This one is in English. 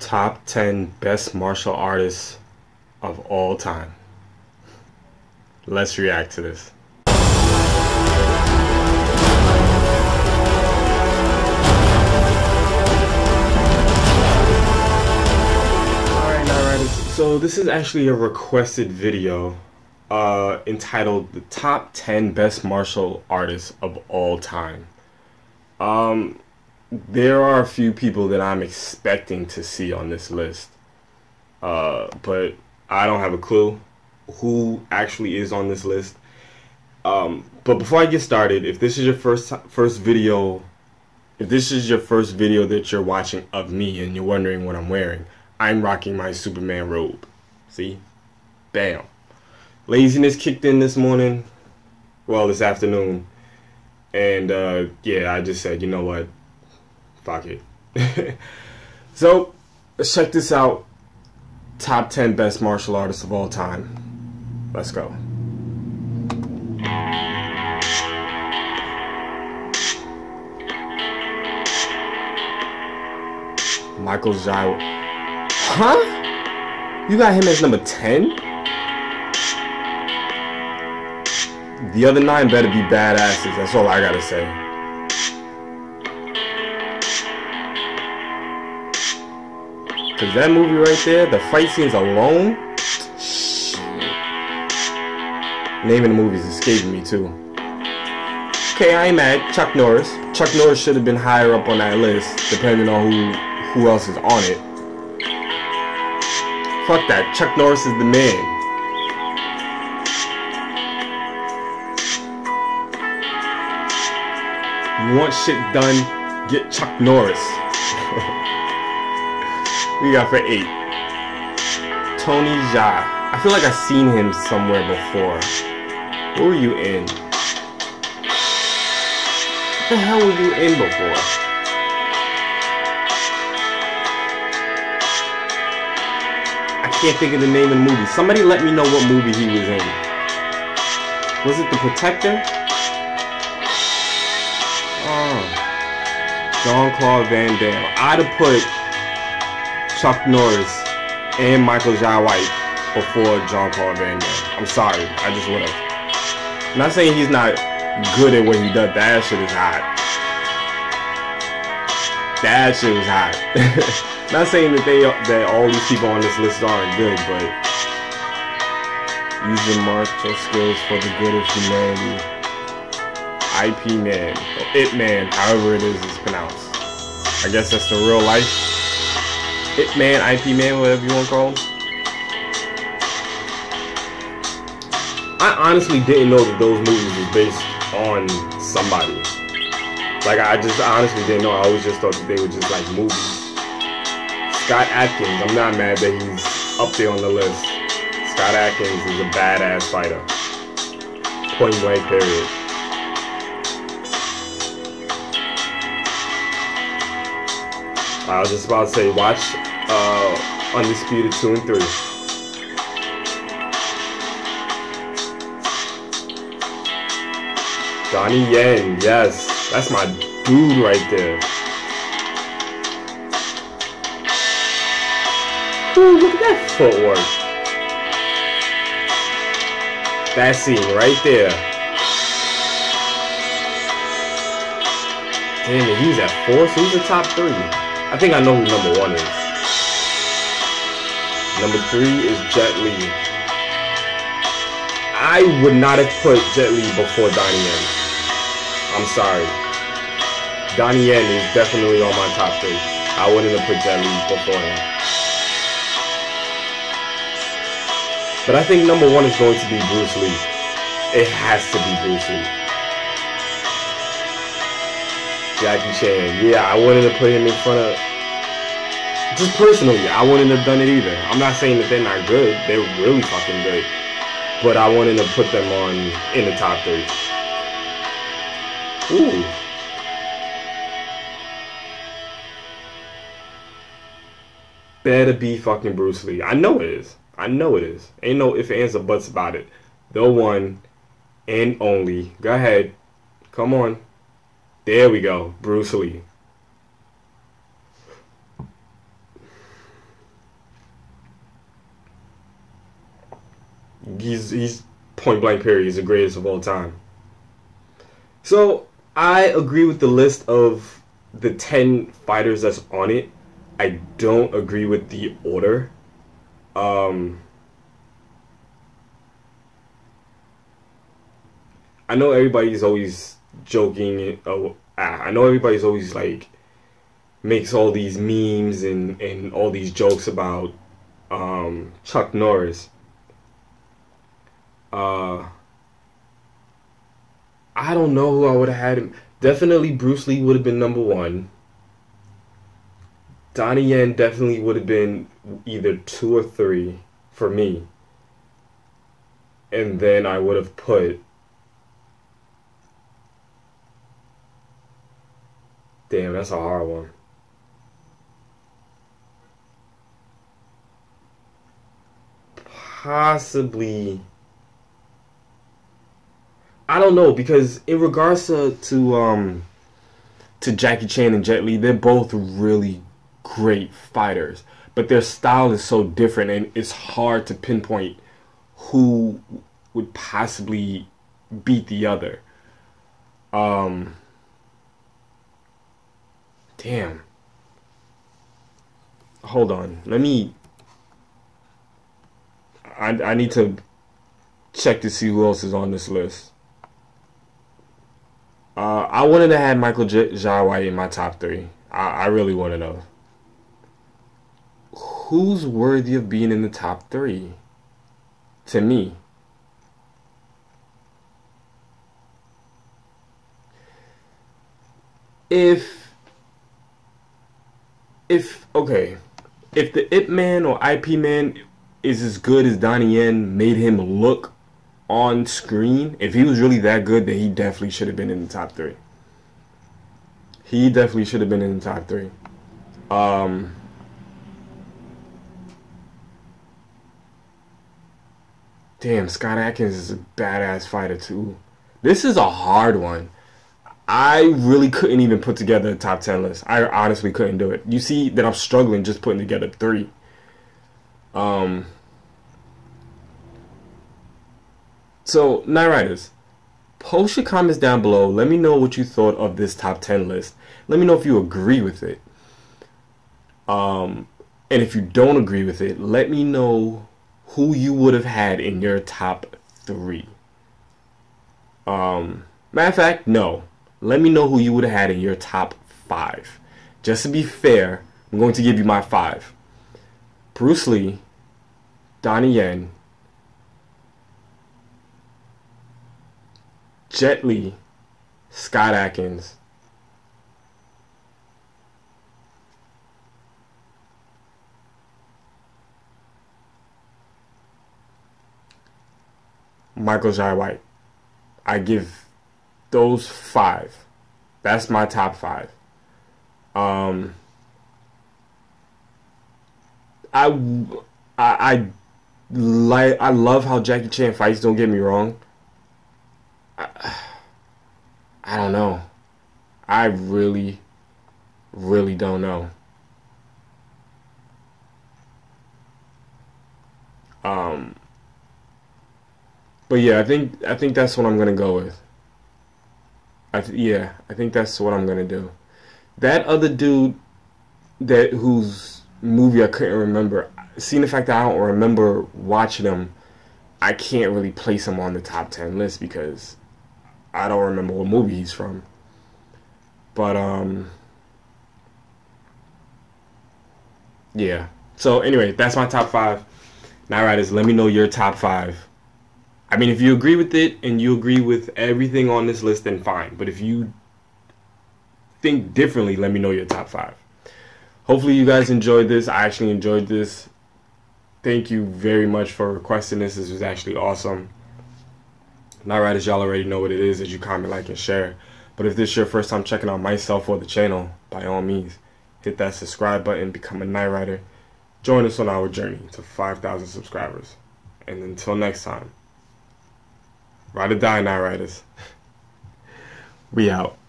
Top 10 best martial artists of all time. Let's react to this. So this is actually a requested video uh, entitled "The Top 10 Best Martial Artists of All Time." Um, there are a few people that I'm expecting to see on this list, uh, but I don't have a clue who actually is on this list. Um, but before I get started, if this is your first first video, if this is your first video that you're watching of me and you're wondering what I'm wearing, I'm rocking my Superman robe. See, bam. Laziness kicked in this morning, well this afternoon, and uh, yeah, I just said, you know what, fuck it. so let's check this out. Top 10 best martial artists of all time. Let's go. Michael Jai. Huh? You got him as number 10? The other nine better be badasses. That's all I gotta say. Cause that movie right there, the fight scenes alone. Shit. Naming the movies escaping me too. Okay, I ain't mad. Chuck Norris. Chuck Norris should have been higher up on that list, depending on who who else is on it. Fuck that. Chuck Norris is the man. You want shit done, get Chuck Norris. We got for eight. Tony Jaa. I feel like I've seen him somewhere before. Who were you in? What the hell were you in before? I can't think of the name of the movie. Somebody let me know what movie he was in. Was it The Protector? Oh. Jean-Claude Van Damme. I'd have put Chuck Norris and Michael Jai White before Jean-Claude Van Damme. I'm sorry. I just would have. Not saying he's not good at what he does. That shit is hot. That shit was hot. not saying that they that all these people on this list aren't good, but using martial skills for the good of humanity. IP Man, or It Man, however it is is pronounced. I guess that's the real life. It Man, IP Man, whatever you want to call him. I honestly didn't know that those movies were based on somebody. Like I just honestly didn't know. I always just thought that they were just like movies. Scott Adkins, I'm not mad that he's up there on the list. Scott Adkins is a badass fighter. Point blank period. I was just about to say, watch uh, Undisputed 2 and 3. Donnie Yen, yes. That's my dude right there. Ooh, look at that footwork. That scene right there. Damn it, he's at four, so he's the top three. I think I know who number one is. Number three is Jet Li. I would not have put Jet Li before Donnie Yen. I'm sorry. Donnie Yen is definitely on my top three. I wouldn't have put Jet Li before him. But I think number one is going to be Bruce Lee. It has to be Bruce Lee. Jackie Chan. Yeah, I wouldn't have put him in front of. Just personally, I wouldn't have done it either. I'm not saying that they're not good. They're really fucking good. But I wanted to put them on in the top three. Ooh. Better be fucking Bruce Lee. I know it is. I know it is. Ain't no if, ands, or buts about it. The one and only. Go ahead. Come on. There we go. Bruce Lee. He's he's point blank period. He's the greatest of all time. So I agree with the list of the ten fighters that's on it. I don't agree with the order. Um, I know everybody's always joking. Uh, I know everybody's always like makes all these memes and, and all these jokes about um, Chuck Norris. Uh, I don't know who I would have had him. Definitely Bruce Lee would have been number one. Donnie Yen definitely would have been either two or three for me. And then I would have put Damn, that's a hard one. Possibly. I don't know because in regards to to um to Jackie Chan and Jet Li, they're both really great fighters, but their style is so different, and it's hard to pinpoint who would possibly beat the other. Um, damn. Hold on, let me. I I need to check to see who else is on this list. Uh, I wanted to have Michael J- White in my top three. I, I really want to know who's worthy of being in the top three. To me, if if okay, if the Ip Man or IP Man is as good as Donnie Yen made him look on screen, if he was really that good, then he definitely should have been in the top three. He definitely should have been in the top three. Um, damn, Scott Adkins is a badass fighter too. This is a hard one. I really couldn't even put together a top 10 list. I honestly couldn't do it. You see that I'm struggling just putting together three. Um, So, Knight Riders, post your comments down below. Let me know what you thought of this top 10 list. Let me know if you agree with it. Um, and if you don't agree with it, let me know who you would have had in your top three. Um, matter of fact, no. Let me know who you would have had in your top five. Just to be fair, I'm going to give you my five. Bruce Lee, Donnie Yen, Jet Scott Adkins. Michael Jai White. I give those five. That's my top five. Um, I, I, I like I love how Jackie Chan fights. Don't get me wrong. I, don't know. I really, really don't know. Um, but yeah, I think I think that's what I'm gonna go with. I yeah, I think that's what I'm gonna do. That other dude, that whose movie I couldn't remember. Seeing the fact that I don't remember watching him, I can't really place him on the top ten list because I don't remember what movie he's from. But um Yeah. So anyway, that's my top five. Now riders, let me know your top five. I mean if you agree with it and you agree with everything on this list, then fine. But if you think differently, let me know your top five. Hopefully you guys enjoyed this. I actually enjoyed this. Thank you very much for requesting this. This was actually awesome. Knight Riders, y'all already know what it is as you comment, like, and share. But if this is your first time checking out myself or the channel, by all means, hit that subscribe button, become a Knight Rider. Join us on our journey to 5,000 subscribers. And until next time, ride or die, Knight Riders. we out.